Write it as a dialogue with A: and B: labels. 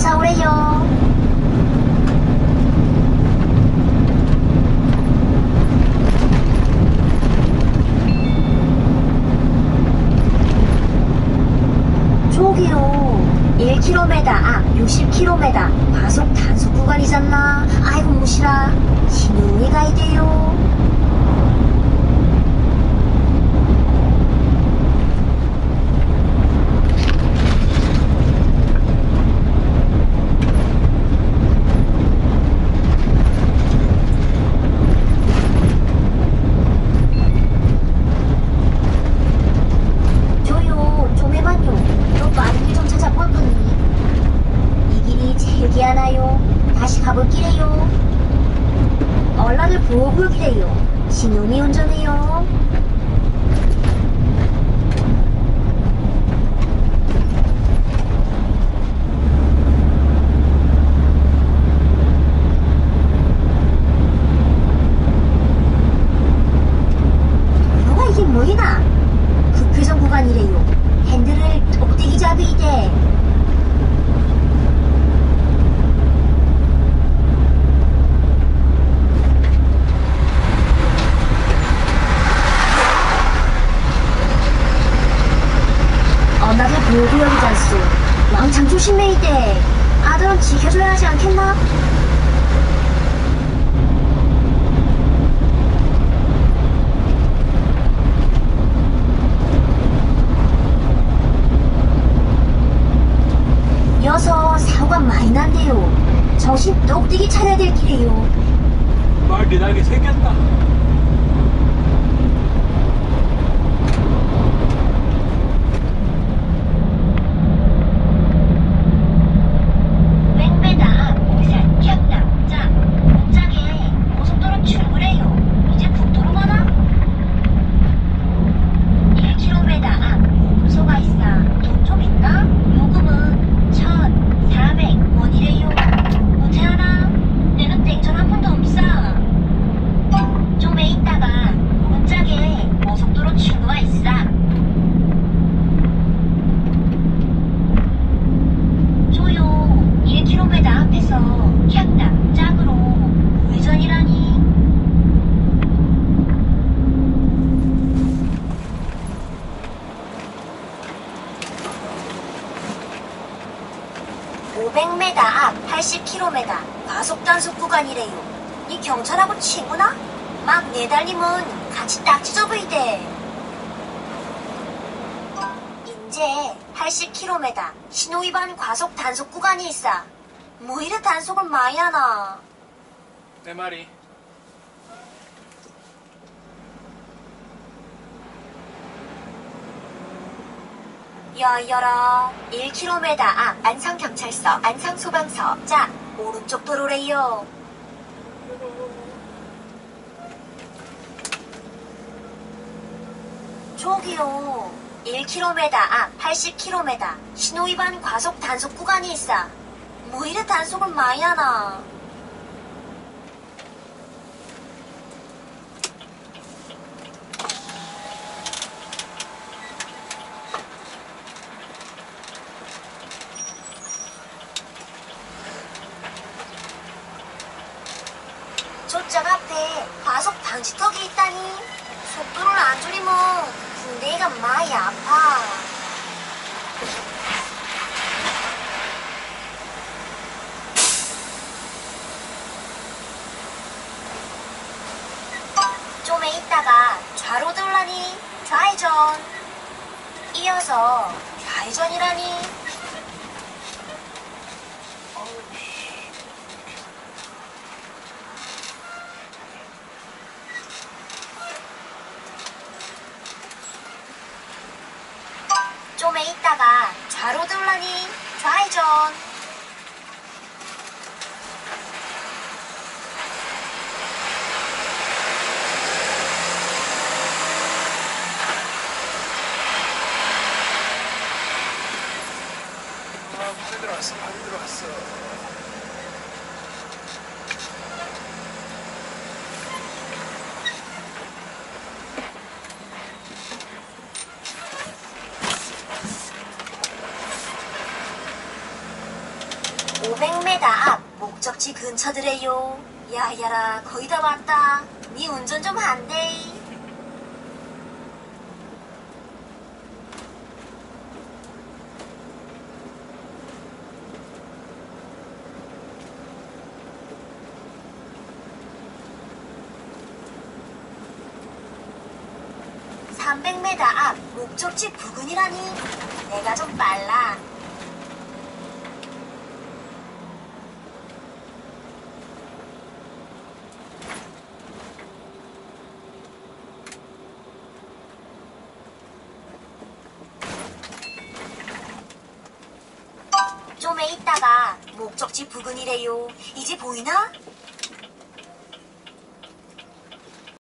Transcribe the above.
A: 차 오래요. 저기요. 1km 앞 60km 과속 단속 구간이잖아. 아이고 무시라. 신용이 가야 돼요. 가볼기래요. 얼라를 보고 볼기래요. 신용이 운전해요. 뭐가 이게 뭐이나? 급회전 구간이래요. 핸들을 똑대기 잡이대. 엄마도 보호구역이잖소. 왕창 조심해 이대. 아들은 지켜줘야 하지 않겠나? 여서 사고가 많이 난대요. 정신 똑띠기 차려야 될 길이에요.
B: 말이 나게 생겼다
A: 오산 경남 짱 공장에 고속도로 출구래요 이제 국도로 가나? 1km 앞 보고소가 있어 돈 좀 있나? 요금은 1,400원이래요 어째 하나? 내는 땡전 한 푼도 없어 좀에 있다가 오른쪽에 고속도로 출구가 있어 조용 1km 앞에서 향남 짝으로 우회전이라니 (500m) 앞 (80km) 과속 단속 구간이래요 이 경찰하고 친구나? 막 내달리면 같이 딱지 접어이대 이제 80km 신호위반 과속 단속 구간이 있어. 뭐 이래 단속을 많이 하나?
B: 내 말이.
A: 여여라 1km 앞 안성경찰서 안성소방서 자 오른쪽 도로래요. 저기요 1km 앞 80km 신호위반 과속 단속 구간이 있어. 뭐 이래 단속을 많이 하나? 저짝 앞에 과속 방지턱이 있다니. 속도를 안 줄이면 군대가 많이 아파. 좀에 있다가 좌로 돌라니. 좌회전. 이어서 좌회전이라니 좀에 있다가 좌로 돌라니 좌회전
B: 들어왔어, 많이 들어왔어.
A: 300m 앞 목적지 근처드래요. 야야라 거의 다 왔다. 네 운전 좀 한대. (300m) 앞 목적지 부근이라니 내가 좀 빨라 좀에 있다가 목적지 부근이래요. 이제 보이나?